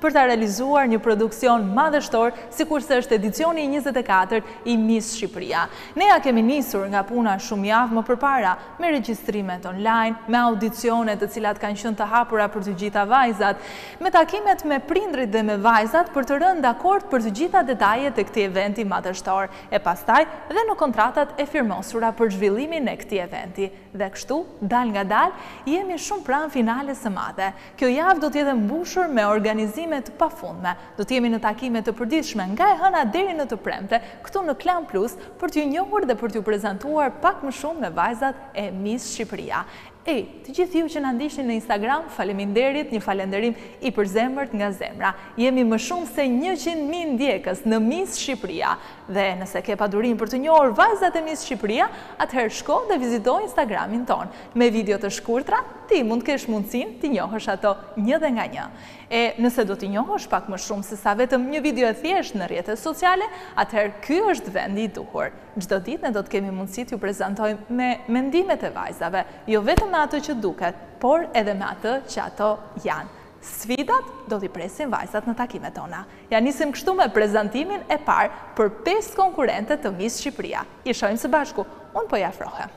për ta realizuar një produksion madhështor sikurse është edicioni i njëzet e katërt i Miss Shqipëria. Ne ia kemi nisur nga puna shumë javë më përpara, me regjistrimet online, me audicionet të cilat kanë qenë të hapura për të gjitha vajzat, me takimet me prindërit dhe me vajzat për të rënë dakord për të gjitha detajet e këtij eventi madhështor e pastaj dhe në kontratat e firmosura për zhvillimin e këtij eventi dhe kështu dalëngadalë jemi shumë pranë finales së madhe. Kjo javë do të jetë e mbushur me organizime të pafundme. Do të jemi në takime të përditshme, nga e hëna deri në të premte, këtu në Klan Plus, për t'ju njohur dhe për t'ju prezantuar pak më shumë me vajzat e Miss Shqipëria. E, të gjithë ju që na ndiqni në Instagram, faleminderit, një falenderim i përzemërt nga zemra. Jemi më shumë se njëqind mijë ndjekës në Miss Shqipëria. Dhe, nëse ke padurim për të njohur vajzat e Miss Shqipëria, atëherë shko dhe vizito Instagramin tonë. Me video të shkurtra, Ti mund të kesh mundësinë t'i njohësh ato një dhe nga një. E, nëse do t'i njohësh pak më shumë se sa vetëm një video e thjeshtë në rrjetet sociale, atëherë ky është vendi i duhur. Çdo ditë ne do të kemi mundësi t'ju prezantojmë me mendimet e vajzave, jo vetëm me atë që duket, por edhe me atë që ato janë. Sfidat do t'i presin vajzat në takimet tona. Ia nisim kështu me prezantimin e parë për pesë konkurrente të Miss Shqipëria. I shohim së bashku. Unë po i afrohem.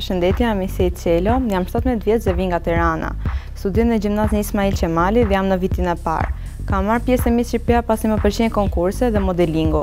Përshëndetje, jam Isej Çelo, jam 17 vjeç dhe vij nga Tirana. Studioj në gjimnazin Ismail Qemali dhe jam në vitin e parë. Kam marrë pjesë në Miss Shqipëria pasi më pëlqejnë konkurse dhe modelingu.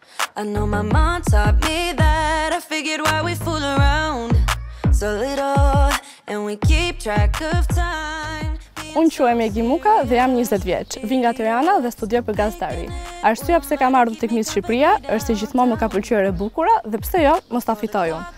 I know my mom taught me that I figured why we fool around So little And we keep track of time Unë quhem Egi Muka dhe jam 20 vjeç. Vij nga Tirana dhe studioj për gazetari. Arsyeja pse kam ardhur tek Miss Shqipëria është se gjithmonë më ka pëlqyer e bukura dhe pse jo, mos ta fitoj unë.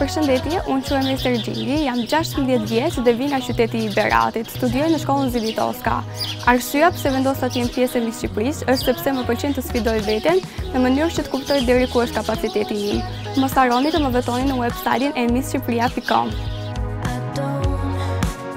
Përshëndetje, unë quhem Iser Xhingi, jam 16 vjeç dhe vij nga qyteti i Beratit, studioj në shkollën Zyhdi Toska. Arsyeja pse vendosa të jem pjesë e Miss Shqipërisë, është sepse më pëlqen të sfidoj veten, në mënyrë që të kuptoj deri ku është kapaciteti im. Mos harroni të më votoni në website-in e missshqipëria.com.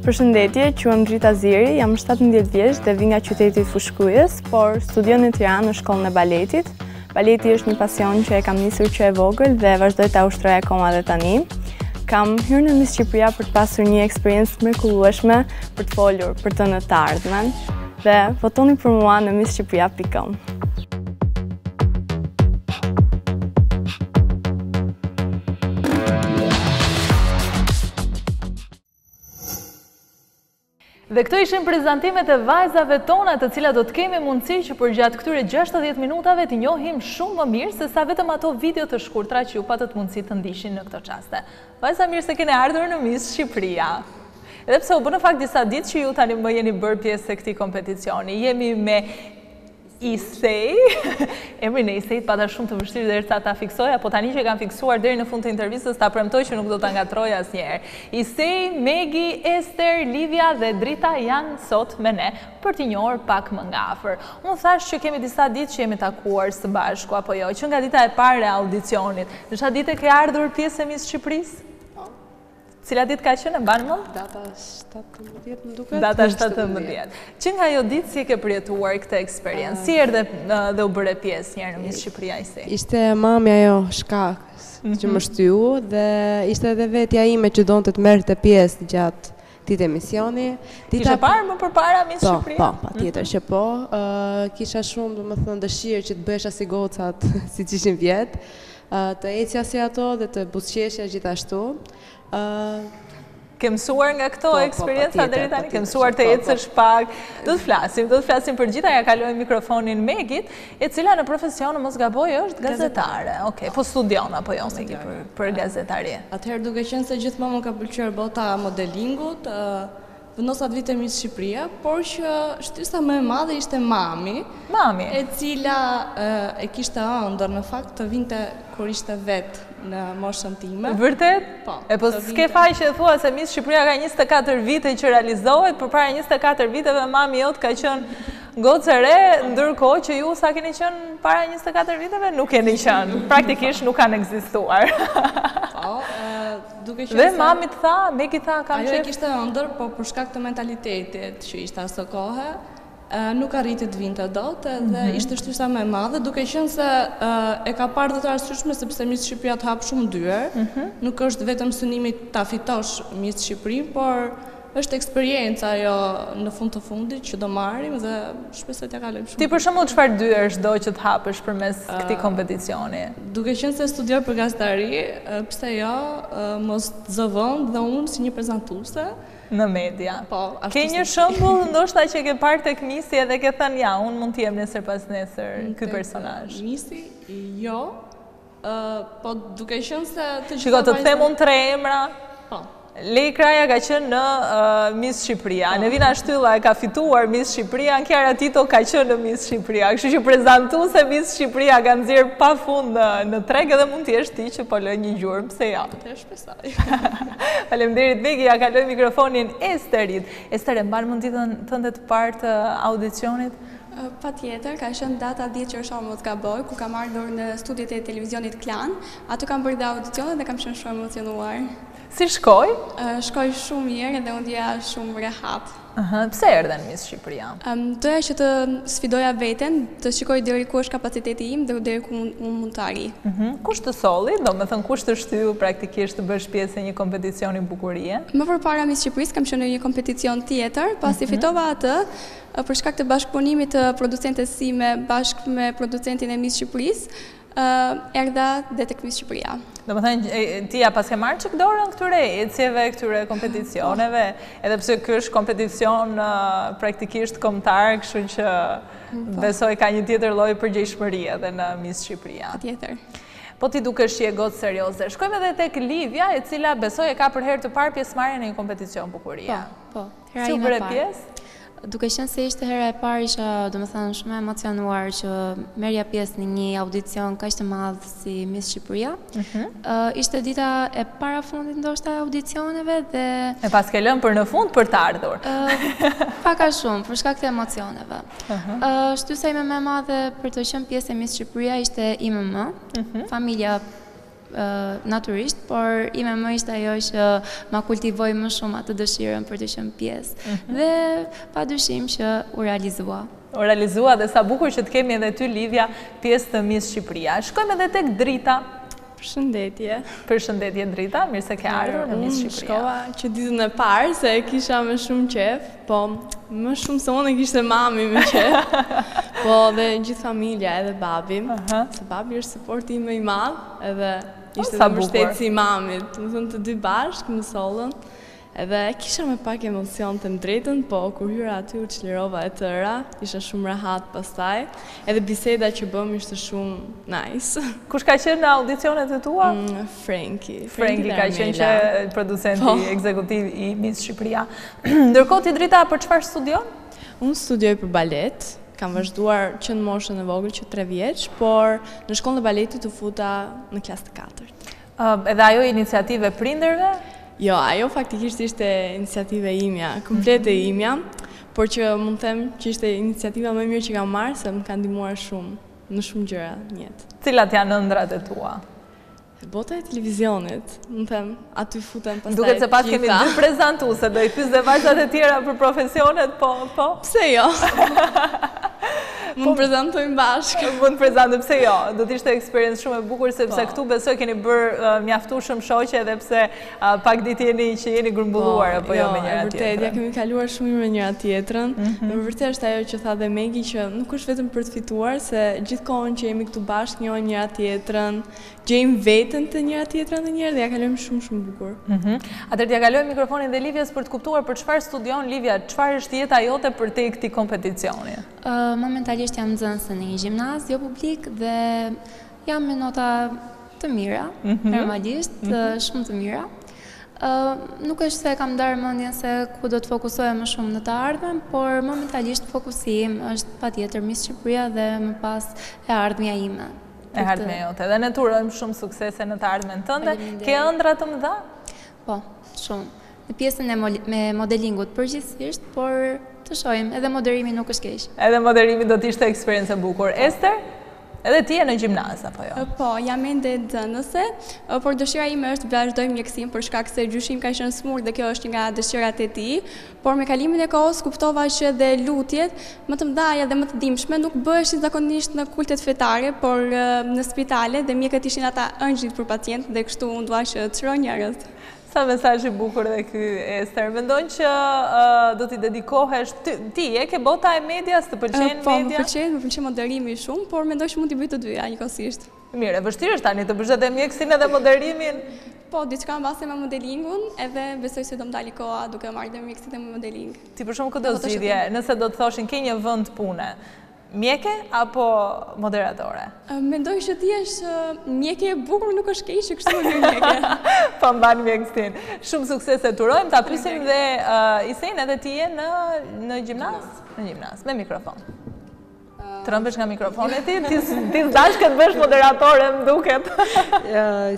Përshëndetje, quhem Drita Ziri, jam 17 vjeç dhe vij nga qyteti i Fushë-Krujës, por studioj në Tiranë në shkollën e baletit. Baleti është një pasion që e kam nisur që e vogël dhe vazhdoj ta ushtroj akoma dhe tani. Kam hyrë në Miss Shqipëria për të pasur një eksperiencë të mrekullueshme për të folur për të në të ardhmen dhe votoni për mua në misshqipëria.com. Dhe këto ishin prezantimet e vajzave tona të cilat do të kemi mundësi që përgjatë këtyre gjashtëdhjetë minutave t'i njohim shumë më mirë se sa vetëm ato video të shkurtra që ju patët mundësi të ndiqni në këto çaste. Vajza mirë se keni ardhur në Miss Shqipëria. Edhe pse u bë në fakt disa ditë që ju tanimë jeni bërë pjesë e këtij kompeticioni. Jemi me Isej, emrin e Isejt e pata shumë të vështirë derisa ta fiksoja, po tani që e kam fiksuar deri në fund të intervistës ta premtoj që nuk do ta ngatërroj asnjëherë. Isej, Megi, Ester, Livia dhe Drita janë sot me ne, për t'i njohur pak më nga afër. Unë thashë që kemi disa ditë që jemi takuar së bashku, apo jo? Që nga dita e parë e audicionit. Në çfarë dite ke ardhur pjesë e Miss Shqipërisë? Cila ditë ka qenë e mban mend? Data 17 më duket. Data 17. Që nga ajo ditë si e ke përjetuar këtë eksperiencë? Si erdhe dhe u bëre pjesë njëherë në Miss Shqipëria, Isej? Ishte mami ajo shkak që, mhm, më shtyu dhe ishte edhe vetja ime që donte të merrte pjesë gjatë këtij emisioni. Dita... Kishe parë më përpara Miss po, Shqipëri? Po, patjetër mhm. që po. kisha shumë, domethënë, dëshirë që të bëhesha si gocat, siç ishin vjet. Të ecja si ato dhe të buzëqeshja gjithashtu. Ke mësuar nga këto eksperienca deri tani, ke mësuar të ecësh pak. Do të flasim, do të flasim për të gjitha, ia kalojmë mikrofonin Megit, e cila në profesion mos gaboj është gazetare. Okej, po studion apo jo Megi për gazetari? Atëherë duke qenë se gjithmonë më ka pëlqyer bota e modelingut, Vendosa të vij te Miss Shqipëria, por që shtysa më e madhe ishte mami, mami, e cila e kishte ëndërr në fakt të vinte kur ishte vetë në moshën time. Vërtet? Po. E po s'ke faj që e thua se Miss Shqipëria ka 24 vite që realizohet, përpara 24 viteve mami jot ka qenë gocë e re, ndërkohë që ju sa keni qenë para 24 viteve nuk keni qenë. Praktikisht nuk kanë ekzistuar. Po, Dhe mami të tha, Megi tha kam qejf. Ajo e kishte ëndërr, po për shkak të mentalitetit që ishte asokohe, nuk arriti të vinte dot edhe mhm. ishte shtysa më e madhe, duke qenë se e ka parë dhe të arsyeshme sepse Miss Shqipëria të hap shumë dyer. Mhm. Nuk është vetëm synimi ta fitosh Miss Shqipërinë, por Është eksperienca ajo në fund të fundit që do marrim dhe shpresoj t'ia kalojmë shumë mirë. Ti për shembull çfarë dyersh do që të hapësh përmes këtij kompeticioni? Duke qenë se studioj për gazetari, pse jo, mos të zë vend dhe unë si një prezantuese në media. Po, ashtu. Ke një shembull ndoshta që ke parë tek Misi edhe ke thënë ja, unë mund të jem nesër pasnesër ky personazh. Tek Misi jo, Po duke qenë se të gjitha Shiko, të të them unë tre emra. Po. Lej Kraja ka qenë në Miss Shqipëria. Po. Nevina Shtylla e ka fituar Miss Shqipëria, në Kjara Tito ka qenë në Miss Shqipëria. Kështu që prezantuese Miss Shqipëria ka nxjerrë pafund në, në treg edhe mund të jesh ti që po lë një gjurë, pse jo. Po. Të shpresojmë. Falemderit, Megi, ia kaloj mikrofonin Esterit. Ester, e mban mend ditën tënde të parë të audicionit? Patjetër, ka qenë data dhjetë qershor mos gaboj, kur kam ardhur në studiot e televizionit Klan. Aty kam bërë dhe audicionet dhe kam qenë shumë e emocionuar. Si shkoi? Shkoi shumë mirë dhe u ndjeva shumë rehat. Ëhë, pse erdhe në Miss Shqipëria? Doja që të sfidoja veten, të shikoj deri ku është kapaciteti im dhe deri ku unë mund të arrij. Ëhë, kush të solli, domethënë kush të shtyu praktikisht të bësh pjesë e një kompeticioni bukurie? Më përpara Miss Shqipërisë kam qenë në një kompeticion tjetër, pasi fitova atë, Për shkak të bashkëpunimit të producentes sime bashkë me producentin e Miss Shqipërisë, erdha dhe tek Miss Shqipëria. Domethënë ti ia paske marrë çik dorën këtyre ecjeve, këtyre kompeticioneve, edhe pse ky është kompeticion praktikisht kombëtar, kështu që besoj ka një tjetër lloj përgjegjshmërie edhe në Miss Shqipëria. Patjetër. Po ti dukesh që je gocë serioze. Shkojmë edhe tek Livia, e cila besoj e ka për herë të parë pjesëmarrjen në një kompeticion bukurie. Po, po. Hera ime e parë. Duke qenë se ishte hera e parë isha, domethënë, shumë e emocionuar që merrja pjesë në një audicion kaq të madh si Miss Shqipëria. Ëh, mhm. Ishte dita e parafundit ndoshta e audicioneve dhe e paske lënë për në fund për të ardhur. Ëh, uh, pak a shumë për shkak të emocioneve. Ëhë. Ëh, shtysa ime më e madhe për të qenë pjesë e Miss Shqipëria ishte ime më. Ëh, mhm. Familja natyrisht, por ime më ishte ajo që ma kultivoi më shumë atë dëshirën për të qenë pjesë. Mhm. Dhe pa dyshim që u realizua. U realizua dhe sa bukur që të kemi edhe ty Livia pjesë të Miss Shqipëria. Shkojmë edhe tek Drita. Përshëndetje. Përshëndetje Drita, mirë se ke ardhur në Miss Shqipëria. Unë shkova që ditën e parë se e kisha me shumë qejf. Po, më shumë se unë e kishte mami me qejf. Po, dhe gjithë familja, edhe babi. Se babi është supporti më i madh, edhe ishte dhe mbështetësi i mamit. Domethënë të dy bashkë, më sollën. Edhe kisha me pak emocion të them të drejtën, po kur hyra aty u çlirova e tëra, isha shumë rahat pastaj, edhe biseda që bëmë ishte shumë nice. Kush ka qenë në audicionet e tua? Mm, Frenki. Frenki ka qenë që producenti po. ekzekutiv i Miss Shqipëria. Ndërkohë ti Drita për çfarë studion? Unë studioj për balet. Kam vazhduar që në moshën e vogël që 3 vjeç, por në shkollën e baletit u futa në klasë të katërt. Uh, edhe ajo iniciativë e prindërve? Jo, ajo faktikisht ishte iniciativë e imja, komplet mhm. e imja, por që mund të them që ishte iniciativa më e mirë që kam marrë se më ka ndihmuar shumë në shumë gjëra në jetë. Cilat janë ëndrrat e tua? Bota e televizionit, më them, aty futen pastaj klipa. Duket se paskemi dy prezantuese do i pyes dhe vajzat e tjera për profesionet, po, po. Pse jo? Mund po, prezantojmë bashkë. Mund prezantojmë, pse jo? Do të ishte eksperiencë shumë e bukur, sepse po. këtu besoj keni bërë mjaftu shumë shoqe, edhe pse Pak ditë jeni që jeni grumbulluar, po, apo jo, jo me njëra tjetrën? Jo, e vërtet, ia kemi kaluar shumë mirë me njëra tjetrën. Mm -hmm. E vërtet është ajo që tha dhe Megi që nuk është vetëm për të fituar, se gjithë kohën që jemi këtu bashkë njohim njëra tjetrën, gjejmë veten te njëra tjetra ndonjëherë dhe ia kalojmë shumë shumë bukur. Mm -hmm. Atëherë t'ia kalojmë mikrofonin dhe Livjas për të kuptuar për çfarë studion Livja, çfarë është jeta jote përtej këtij kompeticioni? Uh, momentalisht jam nxënëse në një gjimnaz, jo publik dhe Jam me nota të mira, mhm. normalisht, mhm. shumë të mira. Nuk është se kam ndarë mendjen se ku do të fokusohem më shumë në të ardhmen, por momentalisht fokusi im është patjetër Miss Shqipëria dhe më pas e ardhmja ime. E ardhmja jote, dhe ne t'urojmë shumë suksese në të ardhmen tënde. Ke ëndrra të mëdha? Po, shumë. Në pjesën e modelingut përgjithësisht, por të shohim, edhe moderimi nuk është keq. Edhe moderimi do të ishte eksperiencë e bukur. Ester? Edhe ti je në gjimnaz apo jo? Po, jam ende nxënëse, por dëshira ime është të vazhdoj mjekësinë për shkak se gjyshi im ka qenë sëmurë dhe kjo është nga dëshirat e tij. Por me kalimin e kohës kuptova që dhe lutjet më të mëdha dhe më të dhimbshme nuk bëheshin zakonisht në kultet fetare, por në spitale dhe mjekët ishin ata engjëjt për pacientët dhe kështu unë dua që të shëroj njerëz. Sa mesazh i bukur dhe ky, Ester. Mendon që do t'i dedikohesh ti, e ke bota e medias, të pëlqen media? Po, më pëlqen, më pëlqen moderimi shumë, por mendoj që mund t'i bëj të dyja njëkohësisht. Mirë, e vështirë është tani të bësh edhe mjekësinë edhe moderimin? Po, diçka mbase me modelingun, edhe besoj se do më dali koha duke marrë dhe mjekësi dhe modeling. Ti për shembull kë do zgjidhje, nëse do të thoshin ke një vend pune, Mjeke apo moderatore? Mendoj që të jesh mjeke e bukur, nuk është keq që kështu më mirë mjeke. Po mban mjekësin. Shumë suksese të urojmë. Ta pyesim dhe Isein edhe ti je në në gjimnaz? Në gjimnaz, me mikrofon. Trembesh nga mikrofoni ti, ti s'dashke të bëhesh moderatore, më duket.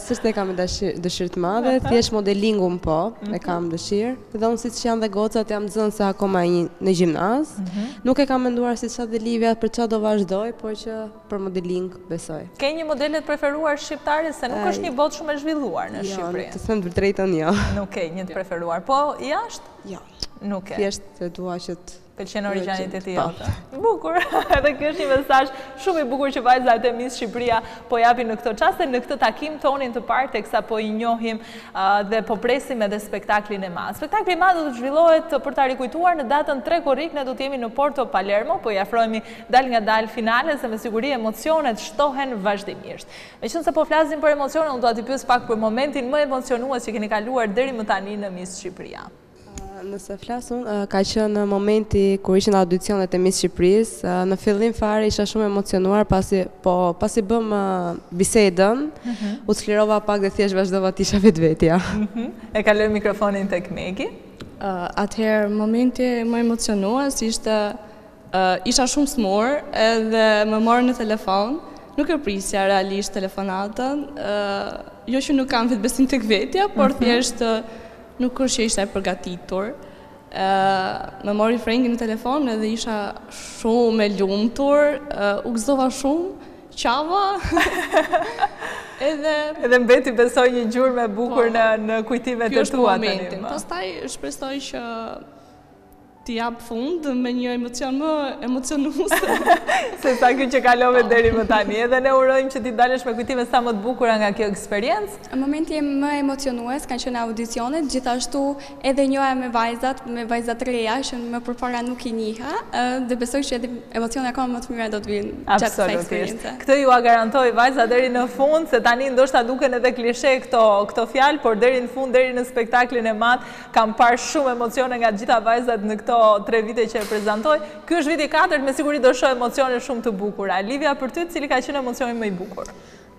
S'është se e kam dëshirë të madhe, thjesht modelingun po, e mhm. kam dëshirë. Dhe unë siç janë dhe gocat, jam nxënëse akoma në gjimnaz. Mhm. Nuk e kam menduar siç tha dhe Livia për ça do vazhdojë, por që për modeling besoj. Ke një modele të preferuar shqiptare se nuk është një botë shumë e zhvilluar në Shqipëri? Jo, të them të drejtën jo. Nuk ke një të preferuar. Po jashtë? Jo. Nuk ke. Thjesht e dua që të pëlqen origjinaliteti jot. Bukur. Edhe ky është një mesazh shumë i bukur që vajzat e Miss Shqipëria po japin në këtë çast dhe në këtë takim tonin të parë teksa po i njohim Dhe po presim edhe spektaklin e madh. Spektakli i madh do të zhvillohet për ta rikujtuar në datën tre korrik ne do të jemi në Porto Palermo, po i afrohemi dalëngadalë finales, dhe me siguri emocionet shtohen vazhdimisht. Meqenëse po flasim për emocione unë dua t'i pyes pak për momentin më emocionues që keni kaluar deri më tani në Miss Shqipëria. Nëse flas unë, ka qenë momenti kur ishin audicionet e Miss Shqipërisë. Në fillim fare isha shumë emocionuar pasi, po pasi bëmë bisedën, mm -hmm. u çlirova pak dhe thjesht vazhdova të isha vetvetja. Mm -hmm. E kaloj mikrofonin tek Megi. Uh, atëherë momenti më emocionues ishte Isha shumë sëmurë edhe më morën në telefon, nuk e prisja realisht telefonatën, jo që nuk kam vetëbesim tek vetja, por mhm. thjesht nuk është që isha e përgatitur. Më mori Frengi në telefon edhe isha shumë e lumtur, u gëzova shumë, qava. Edhe edhe mbeti besoj një gjurmë e bukur po, në në kujtimet e tua tani. Pastaj shpresoj që T'i jap fund me një emocion më emocionues. Sesa ky që kalove deri më tani. Edhe ne urojmë që ti të dalësh me kujtime sa më të bukura nga kjo eksperiencë. Momenti më emocionues kanë qenë audicionet, gjithashtu edhe njohja me vajzat, me vajza të reja që më përpara nuk i njiha dhe besoj që edhe emocione akoma më të mira do të vijnë gjatë kësaj eksperience. Absolutisht. Këtë jua garantoj vajza deri në fund, se tani ndoshta duken edhe klishe këto fjalë, por deri në fund, deri në spektaklin e madh, Kam parë shumë emocione nga të gjitha vajzat në këto tre vite që e prezantoj. Ky është viti i katërt, me siguri do shoh emocione shumë të bukura. Livia, për ty, cili ka qenë emocioni më i bukur?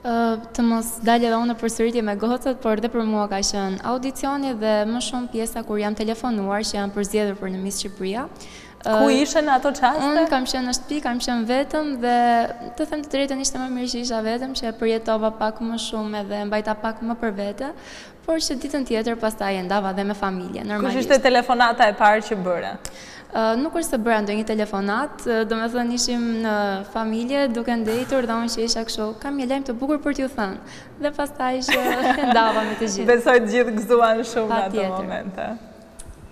Të mos dal edhe unë në përsëritje me gocat, por dhe për mua ka qenë audicioni dhe më shumë pjesa kur jam telefonuar që jam përzgjedhur për në Miss Shqipëria. Ku ishe në ato çaste? Unë kam qenë në shtëpi, kam qenë vetëm dhe të them të drejtën ishte më mirë që isha vetëm, që e përjetova pak më shumë edhe mbajta pak më për vete. Por që ditën tjetër pastaj e ndava dhe me familjen, normalisht. Kush ishte telefonata e parë që bëre? Nuk është se bëra ndonjë telefonatë, domethënë ishim në familje duke ndejtur dhe unë që isha kështu, kam një lajm të bukur për t'ju thënë, dhe pastaj që e ndava me të gjithë. Besoj të gjithë gëzuan shumë në ato momente.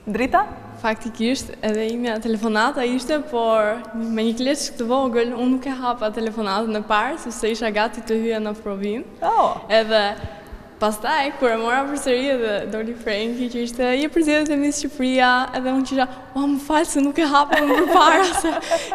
Drita? Faktikisht, edhe imja telefonata ishte, por me një kleç të vogël, unë nuk e hapa telefonatën e parë, sepse isha gati të hyja në provim. Oh. Edhe pastaj, kur e mora përsëri edhe doli Frenki, që ishte je përzgjedhur te Miss Shqipëria, edhe unë isha, o, më fal se nuk e hapa më përpara, se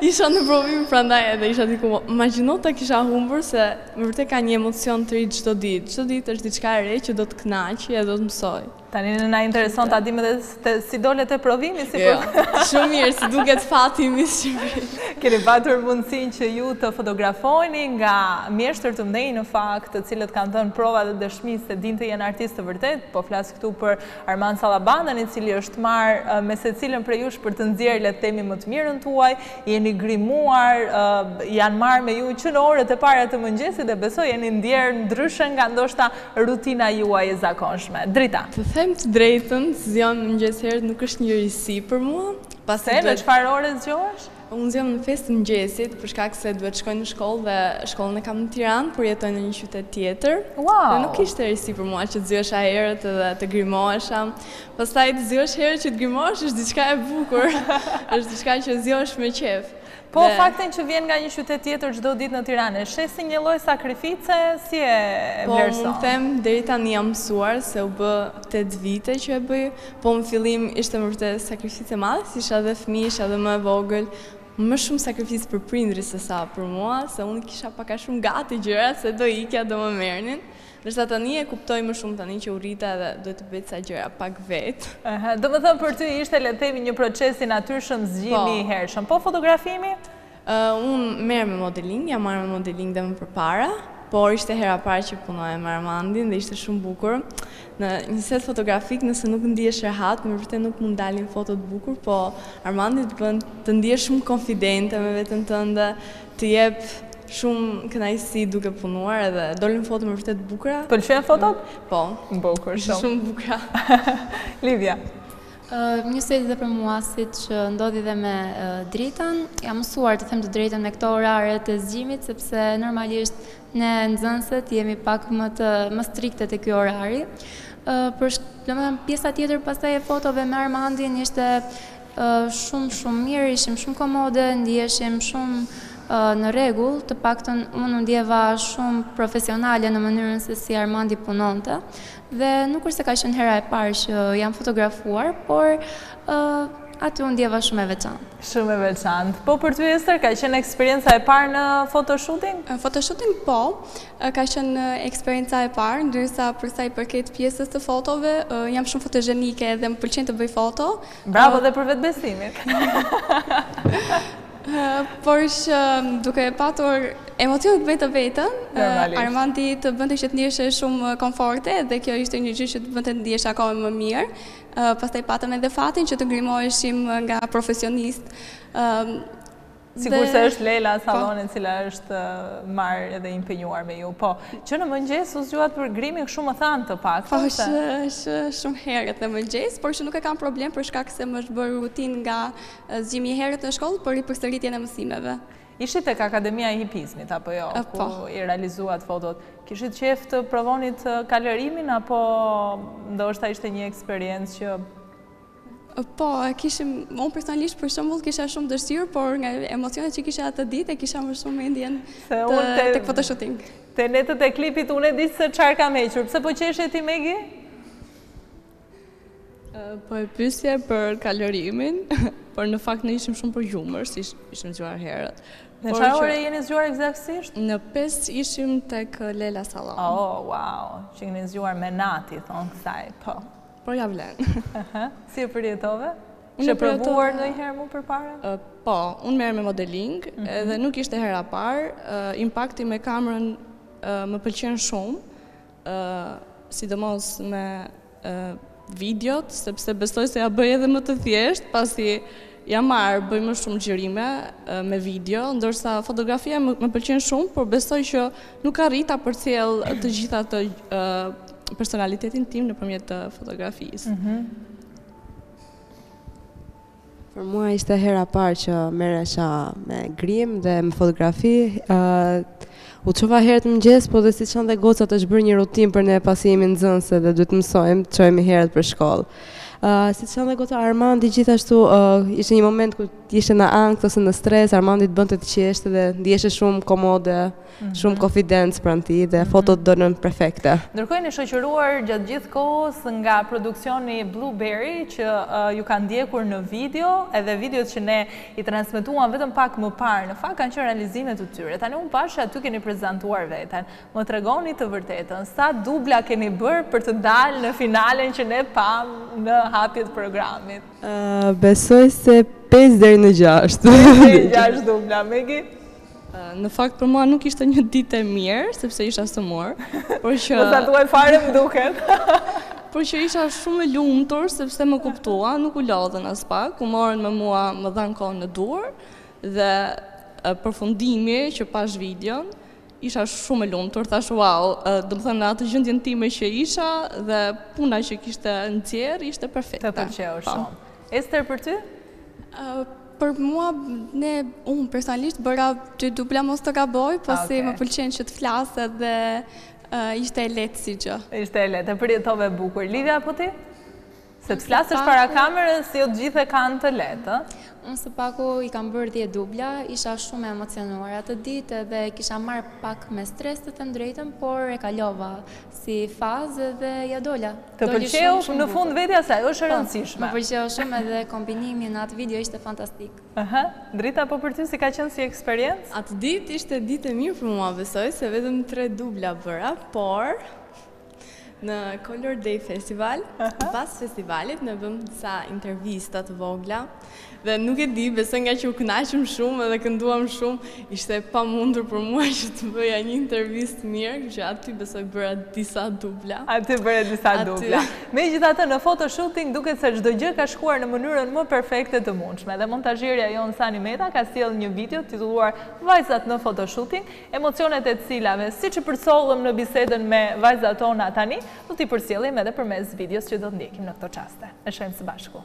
isha në provim, prandaj edhe isha diku, imagjino ta kisha humbur, se me vërtet ka një emocion të ri çdo ditë, çdo ditë është diçka e re që do të kënaqë, e do të mësoj. Tani ne na intereson ta dimë edhe se si dole te provimi si jo, për. Jo, shumë mirë, si duket fati i Miss Shqipëri. Keni patur mundësin që ju të fotografoheni nga mjeshtër të mëdhenj në fakt, të cilët kanë dhënë prova dhe dëshmi se dinë të jenë artistë të vërtetë, po flas këtu për Armand Salabandan, i cili është marrë me secilën prej jush për të nxjerrë le të themi më të mirën tuaj, Jeni grimuar, janë marrë me ju që në orët e para të mëngjesit dhe besoj jeni ndjerë ndryshe nga ndoshta rutina juaj e zakonshme. Drita. Të them të drejtën, zgjimi në mëngjes herët nuk është një risi për mua, pasi duhet. Pse, në çfarë ore zgjohesh? Unë zgjohem në pesë të mëngjesit për shkak se duhet të shkoj në shkollë dhe shkollën e kam në Tiranë, por jetoj në një qytet tjetër. Uau! Dhe nuk ishte risi për mua që të zgjohesha herët edhe të grimohesha, Pastaj të zgjohesh herët që të grimohesh është diçka e bukur, është diçka që zgjohesh me qejf. Po faktin që vjen nga një qytet tjetër çdo ditë në Tiranë, e sheh si një lloj sakrifice, si e vlerëson? Po unë them deri tani jam mësuar se u bë tetë vite që e bëj, po në fillim ishte me vërtet sakrificë e madhe, se isha dhe fëmijë, isha dhe më e vogël, më shumë sakrificë për prindërit se sa për mua, se unë i kisha pak a shumë gati gjërat se do ikja, do më merrnin. Ndërsa tani e kuptoj më shumë tani që u rrita edhe duhet të bëj disa gjëra pak vetë. Aha, domethënë për ty ishte le të themi një proces i natyrshëm zgjimi i hershëm. Po fotografimi? Unë merrem me modeling, jam marrë me modeling dhe më përpara, por ishte hera e parë që punoja me Armandin dhe ishte shumë bukur. Në një set fotografik, nëse nuk ndihesh rehat, me vërtet nuk mund dalin foto të bukura, po Armandi të bën të ndihesh shumë konfidente me veten tënde, Të jep shumë kënaqësi duke punuar edhe dolën foto me vërtet bukura. Pëlqeve fotot? Po. Bukur shumë. Shumë bukura. Lidia. Njësoj dhe për mua siç ndodhi dhe me Dritën, jam mësuar të them të drejtën me këto orare të zgjimit, sepse normalisht ne nxënëset jemi pak më të më strikte te ky orari. Për shkë, domethënë, pjesa tjetër pastaj e fotove me Armandin ishte Shumë shumë mirë, ishim shumë komode, ndiheshim shumë në rregull, të paktën unë u ndjeva shumë profesionale në mënyrën se si Armandi punonte dhe nuk është se ka qenë hera e parë që jam fotografuar, por aty u ndjeva shumë e veçantë. Shumë e veçantë. Po për ty Ester ka qenë eksperienca e parë në fotoshooting? Fotoshooting po, ka qenë eksperienca e parë, ndërsa për sa i përket pjesës të fotove, jam shumë fotogjenike dhe më pëlqen të bëj foto. Bravo dhe për vetëbesimin. Por që duke patur emocionet bëjnë të vetën, Armandi të bënte që të ndjeshe shumë komforte dhe kjo ishte një gjë që të bënte të ndjeshe akoma më mirë. Pastaj patëm edhe fatin që të grimoheshim nga profesionistë. Sikurse është Lela po. Salon e cila është marrë edhe impenjuar me ju. Po, që në mëngjes u zgjuat për grimin shumë më thanë të pak. Po, është shumë herët në mëngjes, por që nuk e kam problem për shkak se më është bërë rutinë nga zgjimi i herët në shkollë për ripërsëritjen e mësimeve. Ishit tek Akademia e Hipizmit, apo jo, ku po. i realizuat fotot. Kishit qejf të provonit kalërimin, apo ndoshta ishte një eksperiencë që Po, e kishim, unë personalisht për shembull kisha shumë dëshirë, por nga emocionet që kisha atë ditë e kisha më shumë mendjen tek fotoshooting. Te netët e klipit unë e di se çfarë kam hequr. Pse po qeshe ti Megi? Po e pyesje për kalorimin, por në fakt ne ishim shumë përgjumur, se ishim zgjuar herët. Në çfarë ore jeni zgjuar ekzaktësisht? Në 5 ishim tek Lela Salon. Oh, wow. Që jeni zgjuar me natë, i thonë kësaj. Po. Por ia vlen. Si e përjetove? E ke provuar ndonjëherë më përpara? Po, unë merrem me modeling, mhm. edhe nuk ishte hera e parë, impakti me kamerën më pëlqen shumë, sidomos me videot, sepse besoj se ia bëj edhe më të thjeshtë, pasi Jam marrë, bëj më shumë xhirime me video, ndërsa fotografia më pëlqen shumë, por besoj që nuk arrij ta përcjell të gjithë atë personalitetin tim nëpërmjet fotografisë. Mhm. Për mua ishte hera e parë që merresha me grim dhe me fotografi, U çova herët në mëngjes, po dhe siç thanë dhe gocat është bërë një rutinë për ne pasi jemi nxënëse dhe duhet të mësojmë, të çohemi herët për shkollë. Uh, siç tha dhe goca Armandi gjithashtu uh, ishte një moment kur ishe në ankth ose në stres, Armandi të bënte të qeshje dhe ndjeshe shumë komode, mm -hmm. shumë konfidencë pranë tij dhe mm -hmm. fotot dolën perfekte. Ndërkohë jeni shoqëruar gjatë gjithë kohës nga produksioni Blueberry që uh, ju kanë ndjekur në video edhe videot që ne i transmetuan vetëm pak më parë, në fakt kanë qenë realizime të tyre. Tani unë pashë që aty keni prezantuar veten. Më tregoni të vërtetën, sa dubla keni bërë për të dalë në finalen që ne pamë në hapje të programit? Besoj se pesë deri në gjashtë. Pesë deri në gjashtë dubla, Megi? Në fakt për mua nuk ishte një ditë e mirë, sepse isha sëmurë, por që... Më sa duaj fare më duket. por që isha shumë e lumtur sepse më kuptua, nuk u lodhën aspak, u morën me mua, më dhanë kohë në duar dhe përfundimi që pashë videon, isha shumë e lumtur, thashë wow, domethënë atë gjendjen time që isha dhe puna që kishte nxjerrë ishte perfekte. Të pëlqeu po. shumë. Ester për ty? Për mua, ne, unë personalisht, bëra dy dubla mos të gaboj, pasi më pëlqen që të flas edhe ishte e lehtë si gjë. Ishte e lehtë, e përjetove bukur. Livia, po ti? Se të flasësh para kamerës, jo të gjithë e kanë të lehtë. Unë së paku i kam bërë dhjetë dubla, isha shumë e emocionuar atë ditë dhe kisha marrë pak me stres të them të drejtën, por e kalova si fazë dhe ia dola. Të pëlqeu në fund vetja se ajo është e, po, rëndësishme. Më pëlqeu shumë edhe kombinimi në atë video ishte fantastik. Aha, Drita po për ty si ka qenë si eksperiencë? Atë ditë ishte ditë e mirë për mua, besoj se vetëm 3 dubla bëra, por në Color Day Festival, pas festivalit ne bëmë disa intervista të vogla. Dhe nuk e di, besoj ngaqë u kënaqëm shumë edhe kënduam shumë, ishte e pamundur për mua që të bëja një intervistë mirë, kështu që aty besoj bëra disa dubla. Aty bëre disa dubla. Megjithatë, në foto shooting duket se çdo gjë ka shkuar në mënyrën më perfekte të mundshme dhe montazhierja jonë Sani Meta ka sjellë një video titulluar Vajzat në foto shooting, emocionet e të cilave, siç i përcollëm në bisedën me vajzat tona tani, do t'i përcjellim edhe përmes videos që do të ndjekim në këto çaste. E shohim së bashku.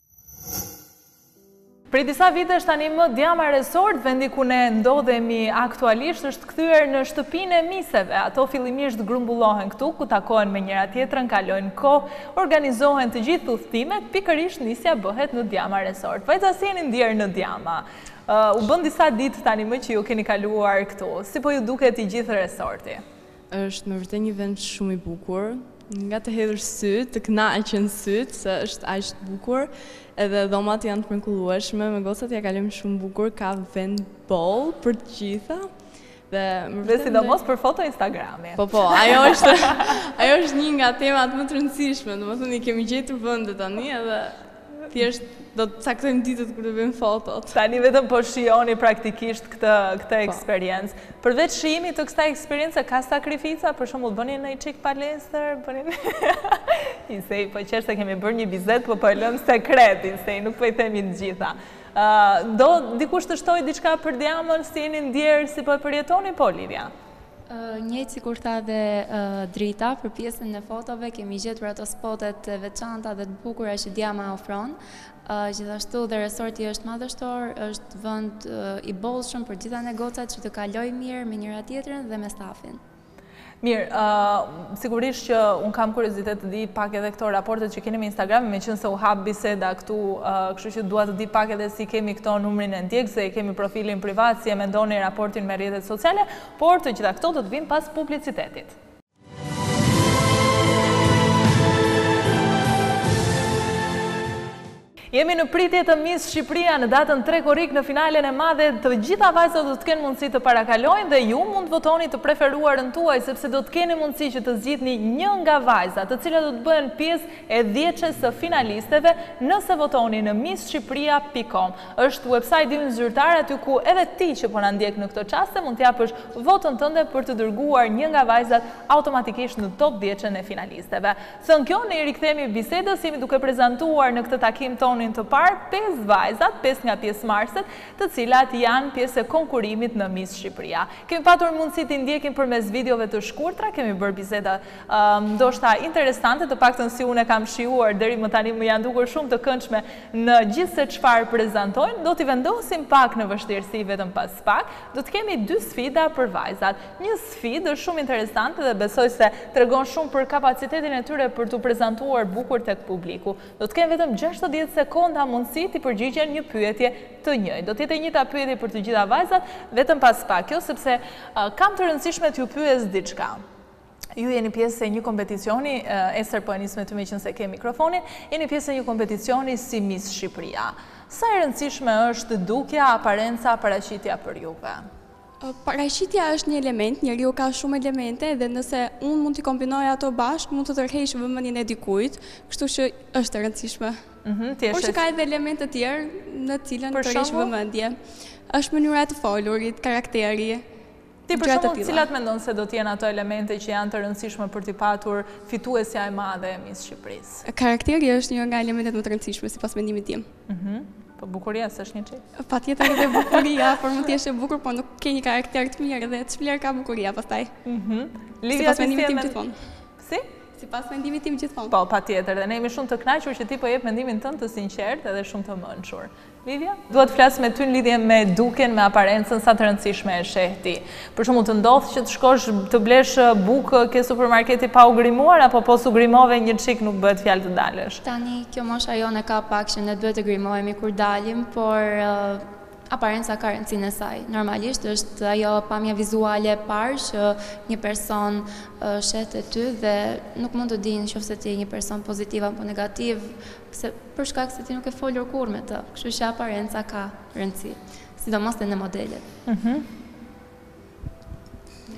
Prej disa vitesh tanimë Djama Resort, vendi ku ne ndodhemi aktualisht, është kthyer në shtëpinë e miseve. Ato fillimisht grumbullohen këtu, ku takohen me njëra-tjetrën, kalojnë kohë, organizohen të gjithë udhëtimet, pikërisht nisja bëhet në Djama Resort. Vajza si jeni ndier në Djama? U bënë disa ditë tanimë që ju keni kaluar këtu. Si po ju duket i gjithë resorti? Është me të vërtetë një vend shumë i bukur, nga të hedhësh sytë, të kënaqen sytë se është aq bukur, edhe dhomat janë të mrekullueshme, me gocat ia kalojmë shumë bukur, ka vend boll për të gjitha. Dhe, dhe sidomos për foto Instagrami. Po, po, ajo është, ajo është një nga temat më të rëndësishme, domethënë, i kemi gjetur vendet tani edhe Thjesht do të caktojmë ditët kur të bëjmë fotot. Tani vetëm po e shijoni praktikisht këtë këtë po. eksperiencë. Përveç shijimit të kësaj eksperience ka sakrifica, për shembull bëni ndonjë çik palestër, bëni Isej po qesh, se kemi bërë një bisedë, po po e lëmë sekret, Isej nuk po i themi të gjitha. Uh, do dikush të shtojë diçka për Diamën, si jeni ndjerë, si po e përjetoni, po Livia? Njëjtë sikur tha edhe Drita, për pjesën e fotove kemi gjetur ato spotet e veçanta dhe të bukura që Diama ofron. Gjithashtu dhe resorti është madhështor, është vend i bollshëm për gjitha ne gocat që të kalojmë mirë me njëra-tjetrën dhe me stafin. Mirë, Sigurisht që unë kam kuriozitet të di pak edhe këto raportet që keni me Instagramin, meqenëse u hap biseda këtu, kështu që dua të di pak edhe si i kemi këto numrin e ndjekësve, e kemi profilin privat, si e mendoni raportin me rrjetet sociale, por të gjitha këto do të vijnë pas publicitetit. Jemi në pritje të Miss Shqipëria në datën tre korrik në finalen e madhe të gjitha vajzat do të kenë mundësi të parakalojnë dhe ju mund të votoni të preferuarën tuaj sepse do të keni mundësi që të zgjidhni një nga vajzat të cilat do të bëhen pjesë e dhjetëshes së finalisteve nëse votoni në Miss Shqipëria pikë kom është websajti ynë zyrtar aty ku edhe ti që po na ndjek në këto çaste mund të japësh votën tënde për të dërguar një nga vajzat automatikisht në top dhjetëshen e finalisteve. Thënë kjo, ne i rikthehemi bisedës, jemi duke prezantuar në këtë takim tonin të parë pesë vajzat, pesë nga pjesëmarrëset, të cilat janë pjesë e konkurimit në Miss Shqipëria. Kemi patur mundësi t'i ndjekim përmes videove të shkurtra, kemi bërë biseda ndoshta interesante, të paktën si unë e kam shijuar deri më tani më janë dukur shumë të këndshme në gjithë se çfarë prezantojnë, do t'i vendosim pak në vështirësi vetëm pas pak, do të kemi dy sfida për vajzat. Një sfidë është shumë interesante dhe besoj se tregon shumë për kapacitetin e tyre për t'u prezantuar bukur tek publiku. Do të kenë vetëm gjashtëdhjetë sekonda mundësi t'i përgjigjen një pyetje të njëjtë. Do të jetë e njëjta pyetje për të gjitha vajzat, vetëm pas pak kjo sepse kam të rëndësishme t'ju pyes diçka. Ju jeni pjesë e një kompeticioni, Ester po e nis me ty meqenëse ke mikrofonin, jeni pjesë e një kompeticioni si Miss Shqipëria. Sa e rëndësishme është dukja, aparenca, paraqitja për juve? Paraqitja është një element, njeriu ka shumë elemente dhe nëse unë mund t'i kombinoj ato bashkë, mund të tërheq vëmendjen e dikujt, kështu që është e rëndësishme. Porse ka edhe elementë të tjerë në të cilën tërheq vëmendje. Është mënyra e të folurit, karakteri, gjëra të tilla. Ti për shembull cilat mendon se do të jenë ato elemente që janë të rëndësishme për t'i patur fituesja e madhe e Miss Shqipërisë? Karakteri është një nga elementet më të rëndësishme sipas mendimit tim. Mhm. Po bukuria s'hyn një çik. Patjetër edhe bukuria, por mund të jesh e bukur, por nuk ke një karakter të mirë dhe çfarë ka bukuria pastaj. Mhm. Sipas mendimit tim gjithmonë. Si? Sipas mendimit tim gjithmonë. Po, patjetër, dhe ne jemi shumë të kënaqur që ti po jep mendimin tënd të sinqertë dhe shumë të mençur. Lidhja? Dua të flas me ty në lidhje me dukjen, me aparencën sa të rëndësishme e sheh ti. Për shembull, të ndodh që të shkosh të blesh bukë ke supermarketi pa u grimuar apo po s'u grimove një çik nuk bëhet fjalë të dalësh? Tani kjo mosha jonë e ka pak që ne duhet të grimohemi kur dalim, por aparenca ka rëndësinë e saj. Normalisht është ajo pamja vizuale e parë që një person sheh te ty dhe nuk mund të dijë nëse ti je një person pozitiv apo negativ, se për shkak se ti nuk ke folur kurrë me të, kështu që aparenca ka rëndësi. Sidomos te ne modelet. Mhm.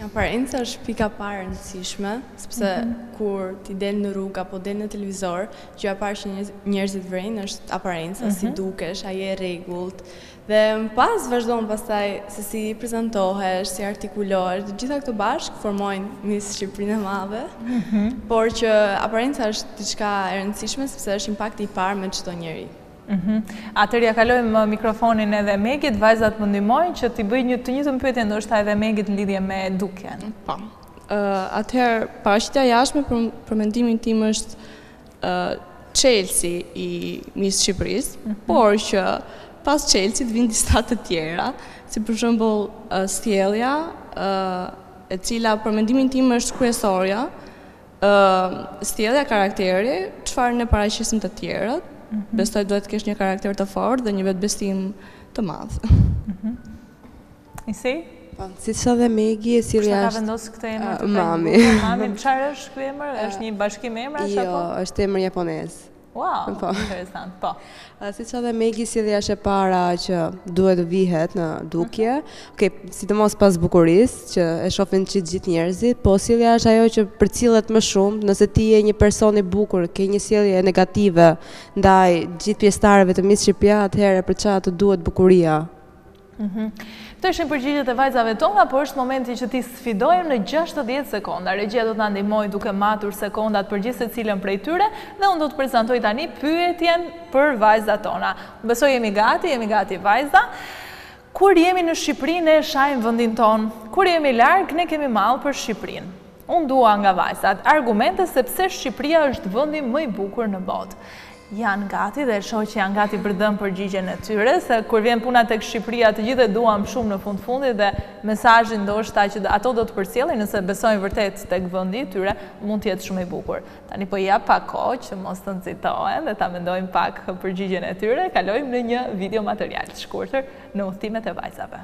Aparenca është pika e parë e rëndësishme, sepse mm -hmm. kur ti del në rrugë apo del në televizor, gjëja e parë që njerëzit vrejnë është aparenca, mm -hmm. si mhm. dukesh, a je e rregullt. Dhe më pas vazhdon pastaj se si prezantohesh, si artikulohesh, të gjitha këto bashkë formojnë Miss Shqipërinë e madhe. Mm -hmm. Por që aparenca është diçka e rëndësishme sepse është impakti i parë me çdo njeri. Atëherë ia kalojmë mikrofonin edhe Megit, vajzat më ndihmojnë që t'i bëj një të njëjtën pyetje ndoshta edhe Megit në lidhje me dukjen. Po. Ë atëherë paraqitja e jashtme për për mendimin tim është ë çelësi i Miss Shqipërisë, mhm. por që pas çelësit vijnë disa të tjera, si për shembull sjellja, ë e cila për mendimin tim është kryesorja, Sjellja, karakteri, çfarë ne paraqesim te të tjerët, besoj duhet të kesh një karakter të fortë dhe një vetëbesim të madh. Isi? Po, siç tha dhe Megi, e sjellja Kush ta ka vendosur këtë emër? Mami. Mami, çfarë është ky emër? Është një bashkim emrash Jo, apo? është emër japonez. Wow, po. interesant, po. Siç tha Megi, sjellja është e para që duhet të vihet në dukje, uh -huh. okay, sidomos pas bukurisë, që e shofin të gjithë njerëzit, po sjellja është ajo që përcillet më shumë, nëse ti je një person i bukur, ke një sjellje negative, ndaj gjithë pjesëtareve të Miss Shqipëria, atëherë për ça të duhet bukuria? Mhm. Këto ishin përgjigjet e vajzave tona, por është momenti që t'i sfidojmë në 60 sekonda. Regjia do të na ndihmojë duke matur sekondat për gjithë secilën prej tyre dhe unë do të prezantoj tani pyetjen për vajzat tona. Besoj jemi gati, jemi gati vajza. Kur jemi në Shqipëri ne e shajmë vendin tonë. Kur jemi larg ne kemi mall për Shqipërinë. Unë dua nga vajzat argumente se pse Shqipëria është vendi më i bukur në botë. Janë gati dhe shoh që janë gati për të dhënë përgjigjen e tyre, se kur vjen puna tek Shqipëria të gjithë e duam shumë në fund fundit dhe mesazhi ndoshta që ato do të përcjellin nëse besojnë vërtet tek vendi i tyre mund të jetë shumë i bukur. Tani po i jap pak kohë që mos të nxitohen dhe ta mendojnë pak përgjigjen e tyre, kalojmë në një video material të shkurtër në udhëtimet e vajzave.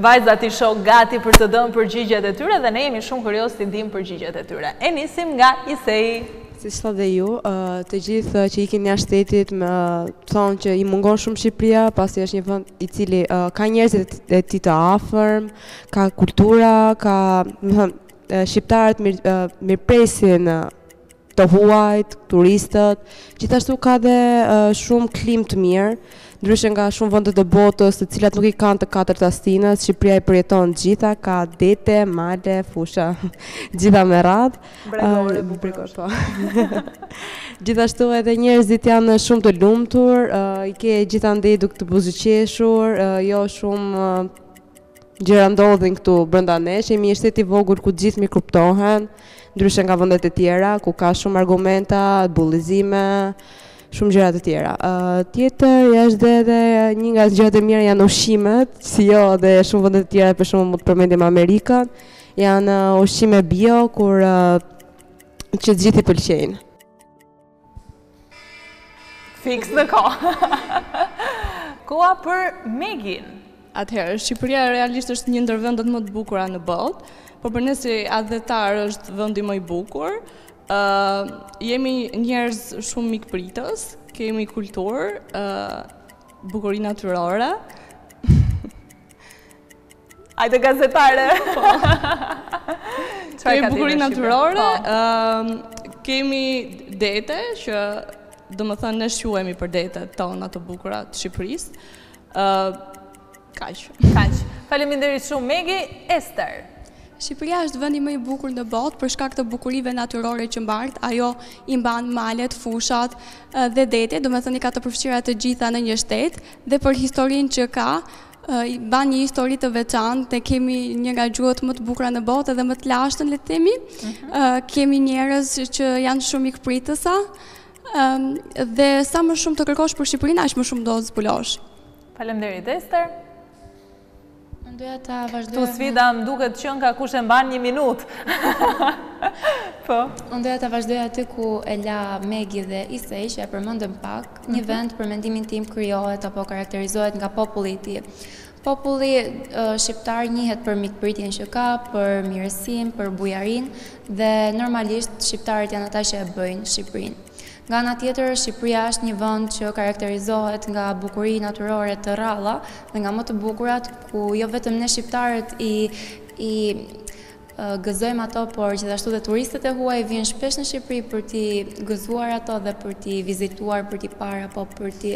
Vajzat i shoh gati për të dhënë përgjigjet e tyre dhe ne jemi shumë kurioz t'i dimë përgjigjet e tyre. E nisim nga Isei! Siç thatë dhe ju, të gjithë që ikin jashtë shtetit më thonë që i mungon shumë Shqipëria, pasi është një vend i cili ka njerëzit e tij të afërm, ka kultura, ka, domethënë, shqiptarët mirëpresin të huajt, turistët, gjithashtu ka dhe shumë klimë të mirë, ndryshe nga shumë vendet e botës të cilat nuk i kanë të katër ta stinët, Shqipëria i përjeton gjitha, ka dete, male, fusha, gjitha me radhë. Bregore, uh, bregore, po. gjithashtu edhe njerëzit janë shumë të lumtur, uh, i ke gjitha në rrugë të buzëqeshur, uh, jo shumë... Uh, Gjëra ndodhin këtu, brenda nesh. Jemi një shtet i vogël ku të gjithë mirëkuptohen, ndryshe nga vendet e tjera, ku ka shumë argumenta, bullizime, shumë gjëra të tjera. Uh, tjetër është dhe edhe një nga gjërat e mira janë ushqimet, si jo te shumë vende të tjera, për shembull mund të përmendim Amerikën, janë ushqime bio ku uh, që të gjithë i pëlqejnë. Fiks në kohë. Koha për Megin. Atëherë, Shqipëria realisht është një ndër vendet më të bukura në botë, por për ne si atdhetarë është vendi më i bukur. Ë uh, jemi njerëz shumë mikpritës, kemi kulturë, ë uh, bukuri natyrore. Ajde gazetare. Kemi bukuri natyrore? Po. Ëm kemi dete që domethënë ne shquhemi për detet tona të bukura të Shqipërisë. Ëm kaq. Kaq. Faleminderit shumë Megi Ester. Shqipëria është vendi më i bukur në botë për shkak të bukurive natyrore që mbart, ajo i mban malet, fushat dhe detet, domethënë i ka të përfshira të gjitha në një shtet dhe për historinë që ka, mban një histori të veçantë, ne kemi një nga gjuhët më të bukura në botë dhe më të lashtën le të themi. Mhm. Kemi njerëz që janë shumë mikpritësa. Dhe sa më shumë të kërkosh për Shqipërinë, aq më shumë do zbulosh. Faleminderit Ester. Këtu sfida më duket që nga kush e mban një minutë. Po. Unë doja ta vazhdoj aty ku e la Megi dhe Isea, që e përmendën pak, një vend për mendimin tim krijohet apo karakterizohet nga populli i tij. Populli shqiptar njihet për mikpritjen që ka, për mirësinë, për bujarinë dhe normalisht shqiptarët janë ata që e bëjnë Shqipërinë. Nga ana tjetër, Shqipëria është një vend që karakterizohet nga bukuri natyrore të rralla dhe nga më të bukurat, ku jo vetëm ne shqiptarët i i gëzojmë ato, por gjithashtu dhe turistët e huaj vijnë shpesh në Shqipëri për t'i gëzuar ato dhe për t'i vizituar, për t'i parë apo për t'i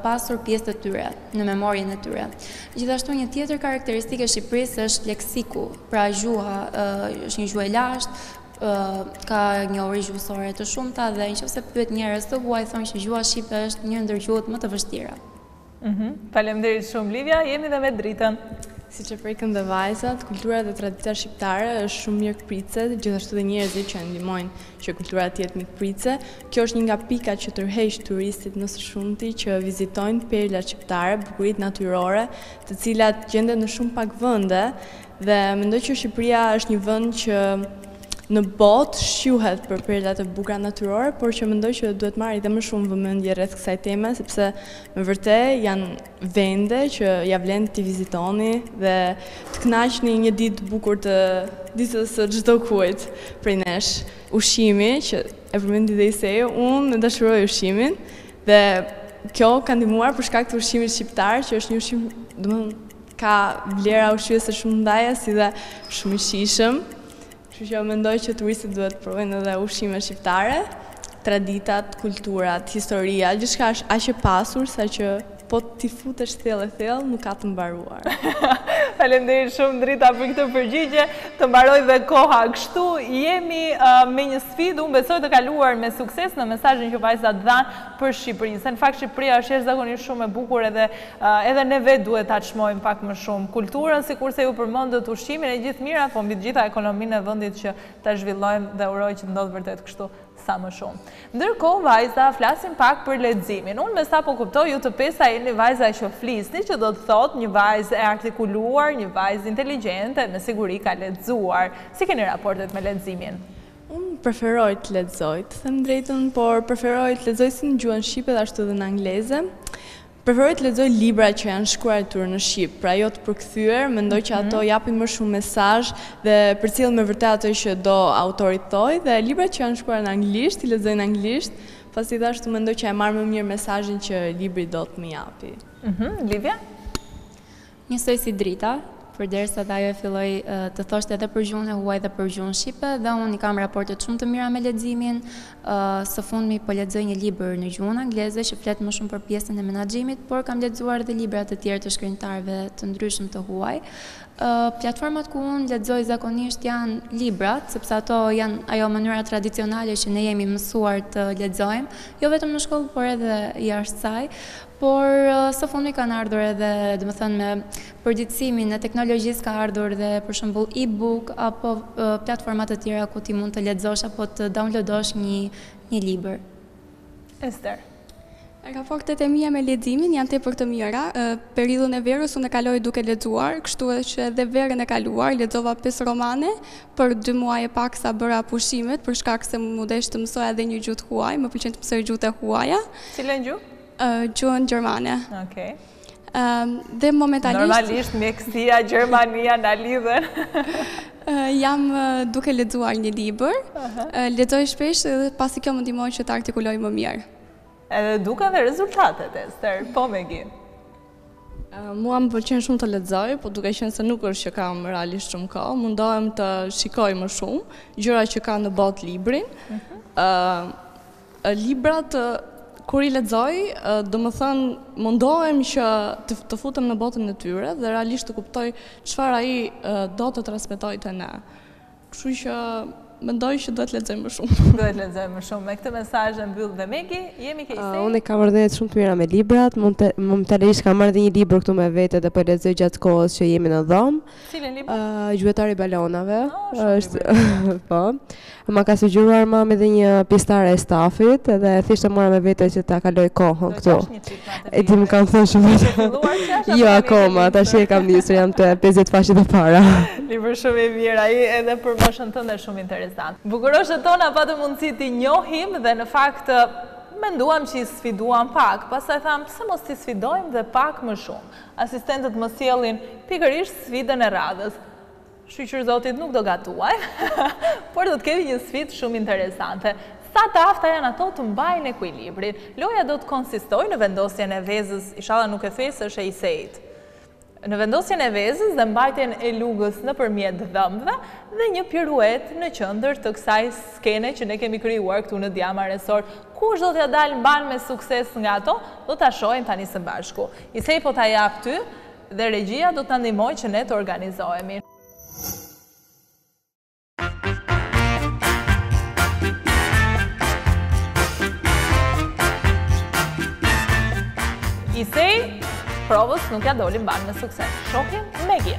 pasur pjesë të tyre, në memorien e tyre. Gjithashtu një tjetër karakteristikë e Shqipërisë është leksiku, pra gjuha, është një gjuhë e lashtë, ka njohuri gjuhësore të shumta dhe nëse pyet njerëz të huaj thonë që gjuha shqipe është një ndër gjuhët më të vështira. Faleminderit shumë Livia, jemi dhe me Dritën. Siç e prekën dhe vajzat, kultura dhe tradita shqiptare është shumë mikpritëse, gjithashtu dhe njerëzit që e ndihmojnë që kultura të jetë mikpritëse. Kjo është një nga pikat që tërheq turistët më së shumti që vizitojnë perlat shqiptare, bukuritë natyrore, të cilat gjenden në shumë pak vende. Dhe mendoj që Shqipëria është një vend që në botë shquhet për perlat e bukra natyrore, por që mendoj që duhet të marri dhe më shumë vëmendje rreth kësaj teme, sepse me vërtet janë vende që ia vlen t'i vizitoni dhe të kënaqni një ditë bukur të ditës së çdokujt prej nesh. Ushqimi që e përmendi dhe Isea, unë e dashuroj ushqimin Dhe kjo ka ndihmuar për shkak të ushqimit shqiptar, që është një ushqim, domethënë ka vlera ushqyese shumë ndaja si dhe shumë i shijshëm. Kështu që mendoj që turistët duhet t'i provojnë edhe ushqime shqiptare, traditat, kulturat, historia, gjithçka është aq e pasur saqë po t'i futesh thellë e thellë, nuk ka të mbaruar. Faleminderit shumë Drita për këtë përgjigje. Të mbaroi dhe koha kështu. Jemi me një sfidë, unë besoj të kaluar me sukses në mesazhin që vajzat dhanë për Shqipërinë. Se në fakt Shqipëria është jashtëzakonisht shumë e bukur edhe edhe ne vetë duhet ta çmojmë pak më shumë. Kulturën, sikurse ju përmendët, ushqimin e gjithë mirat, po mbi të gjitha ekonominë e vendit që ta zhvillojmë dhe uroj që të ndodhë vërtet kështu. sa më shumë. Ndërkohë vajza, flasim pak për leximin. Unë me sa po kuptoj ju të pesa jeni vajza që flisni, që do të thotë një vajzë e artikuluar, një vajzë inteligjente, me siguri ka lexuar. Si i keni raportet me leximin? Unë preferoj të lexoj, të them drejtën, por preferoj të lexoj si në gjuhën shqipe ashtu edhe në angleze. Preferoj të lexoj libra që janë shkruajtur në shqip, pra jo të përkthyer, mendoj që ato japin më shumë mesazh dhe përcjellin me vërtet atë që do autori të thojë dhe librat që janë shkruar në anglisht, i lexoj në anglisht, pasi gjithashtu mendoj që e marr më mirë mesazhin që libri do të më japi. Mhm, Livia? Njësoj si drita, përderisa dhe ajo e filloi të thoshte edhe për gjuhën e huaj dhe për gjuhën shqipe dhe unë i kam raportet shumë të mira me leximin. Së fundmi po lexoj një libër në gjuhën angleze që flet më shumë për pjesën e menaxhimit, por kam lexuar edhe libra të tjerë të shkrimtarëve të ndryshëm të huaj. Platformat ku unë lexoj zakonisht janë librat, sepse ato janë ajo mënyra tradicionale që ne jemi mësuar të lexojmë, jo vetëm në shkollë, por edhe jashtë saj. Por së fundmi kanë ardhur edhe, domethënë me përditësimin e teknologjisë ka ardhur dhe për shembull e-book apo platforma të tjera ku ti mund të lexosh apo të downloadosh një një libër. Ester. Raportet e mia me leximin janë tepër të mira. Periudhën e verës unë e kaloj duke lexuar, kështu që edhe verën e kaluar lexova pesë romane për dy muaj e pak sa bëra pushimet për shkak se m'u desh të mësoja edhe një gjuhë të huaj, më pëlqen të mësoj gjuhët e huaja. Cilën gjuhë? gjuhën gjermane. Oke. Dhe momentalisht... Normalisht, mjekësia, Gjermania, na lidhen. Jam duke lexuar një libër, lexoj shpesh dhe pasi kjo më ndihmon që të artikuloj më mirë. Edhe duket dhe rezultatet, Ester, po Megi. Mua më pëlqen shumë të lexoj, po duke qenë se nuk është që kam realisht shumë kohë, mundohem të shikoj më shumë, gjëra që kanë në botë librin, mhm. Librat kur i lexoj, domethënë mundohem që të futem në botën e tyre dhe realisht të kuptoj çfarë ai do të transmetojë te ne. Kështu që mendoj që duhet të lexoj më shumë. Duhet të lexoj më shumë. Me këtë mesazh e mbyll dhe Megi, jemi ke Isej. Unë i kam marrëdhëniet shumë të mira me librat, momentalisht kam marrë edhe një libër këtu me vete dhe po e lexoj gjatë kohës që jemi në dhomë. Cilin libër? Uh, Gjuetari i balonave. Oh, është po. Ma ka sugjeruar mami dhe një pjesëtare e stafit dhe thjesht e mora me vete që ta kaloj kohën këtu. E di më kanë thënë shumë. Jo akoma, tash e kam nisur jam te 50 faqet e para. Libër shumë i mirë ai edhe për moshën tënde shumë interesant. Bukuroshet tona patëm mundësi t'i njohim dhe në fakt menduam që i sfiduam pak, pastaj thamë pse mos t'i sfidojmë dhe pak më shumë. Asistentet më sjellin pikërisht sfidën e radhës. Shyqyr Zotit nuk do gatuajmë, por do të kemi një sfidë shumë interesante. Sa të afta janë ato të mbajnë ekuilibrin? Loja do të konsistojë në vendosjen e vezës, ishalla nuk e thyej se është e Iseit, në vendosjen e vezës dhe mbajtjen e lugës nëpërmjet dhëmbëve dhe një piruetë në qendër të kësaj skene që ne kemi krijuar këtu në Diamma Resort. Kush do t'ia dalë mbanë me sukses nga ato, do ta shohim tani së bashku. Isej po ta jap ty dhe regjia do të na ndihmojë që ne të organizohemi. Isej provës nuk ia doli mbanë me sukses. Shohim me gje.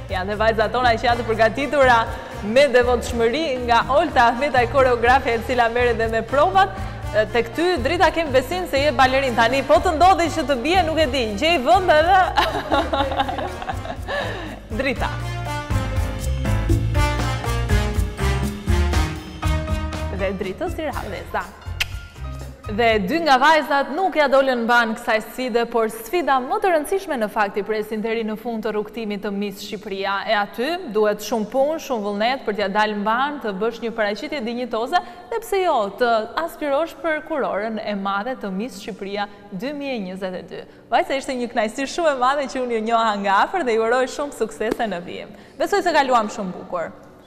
Janë dhe vajzat tona që janë të përgatitura me devotshmëri nga Olta Ahmetaj koreografe e cila merret dhe me provat. Tek ty Drita kemi besim se je balerin. Tani po të ndodhi që të bjerë nuk e di. Gjej vend edhe. Drita. Dhe Dritës i ra Dhe dy nga vajzat nuk ia dolën mbanë kësaj sfide, por sfida më të rëndësishme në fakt i presin deri në fund të rrugëtimit të Miss Shqipëria. E aty, duhet shumë punë, shumë vullnet për t'ia dalë mbanë, të bësh një paraqitje dinjitoze dhe pse jo, të aspirosh për kurorën e madhe të Miss Shqipëria dy mijë e njëzet e dy. Vajza, ishte një kënaqësi shumë e madhe që unë ju njoha nga afër dhe ju uroj shumë suksese në vijim. Besoj se kaluam shumë bukur.